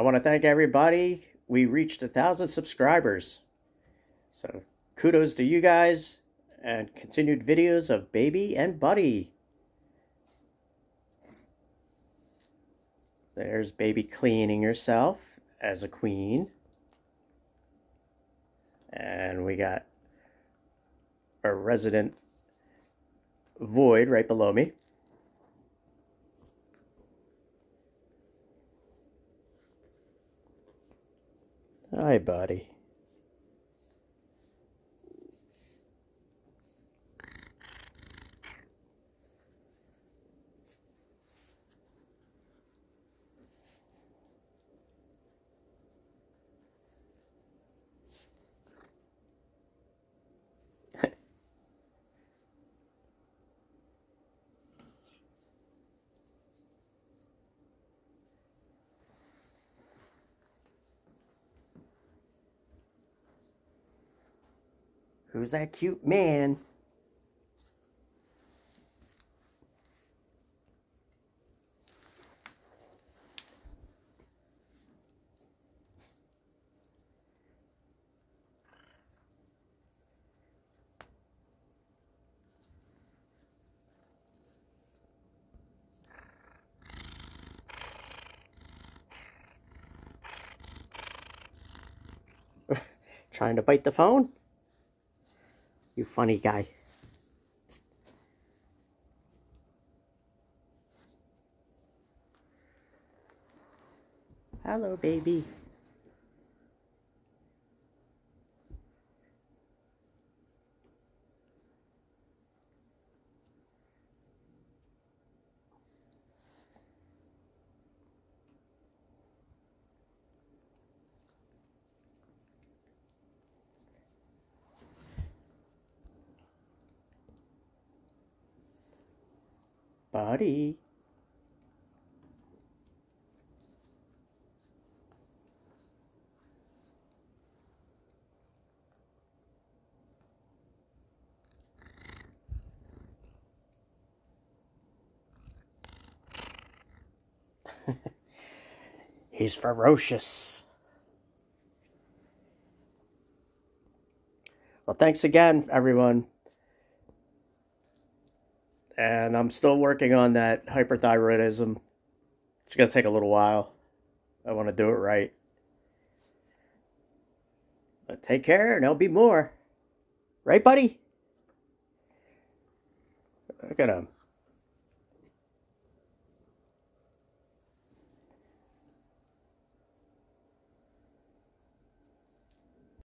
I want to thank everybody. We reached a thousand subscribers. So kudos to you guys and continued videos of Baby and Buddy. There's Baby cleaning herself as a queen. And we got a resident void right below me. Hi, buddy. Who's that cute man? Trying to bite the phone? You funny guy. Hello, baby. Buddy. He's ferocious. Well, thanks again, everyone. And I'm still working on that hyperthyroidism. It's going to take a little while. I want to do it right. But take care, and there'll be more. Right, buddy? Look at him.